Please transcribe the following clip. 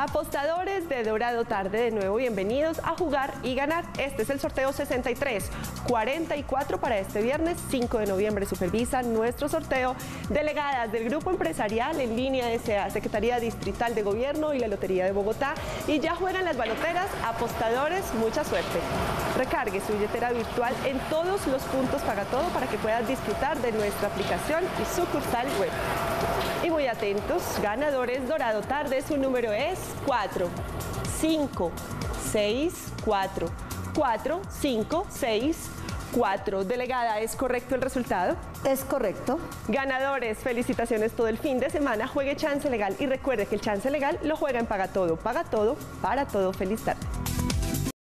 Apostadores de Dorado Tarde, de nuevo bienvenidos a jugar y ganar. Este es el sorteo 63, 44 para este viernes 5 de noviembre. Supervisa nuestro sorteo delegadas del Grupo Empresarial en línea de Secretaría Distrital de Gobierno y la Lotería de Bogotá. Y ya juegan las baloteras. Apostadores, mucha suerte. Recargue su billetera virtual en todos los puntos Paga Todo para que puedas disfrutar de nuestra aplicación y sucursal web. Y muy atentos, ganadores Dorado Tarde, su número es 4, 5, 6, 4, 4, 5, 6, 4. Delegada, ¿es correcto el resultado? Es correcto. Ganadores, felicitaciones todo el fin de semana. Juegue Chance Legal y recuerde que el Chance Legal lo juega en Paga Todo. Paga Todo, para todo. Feliz tarde.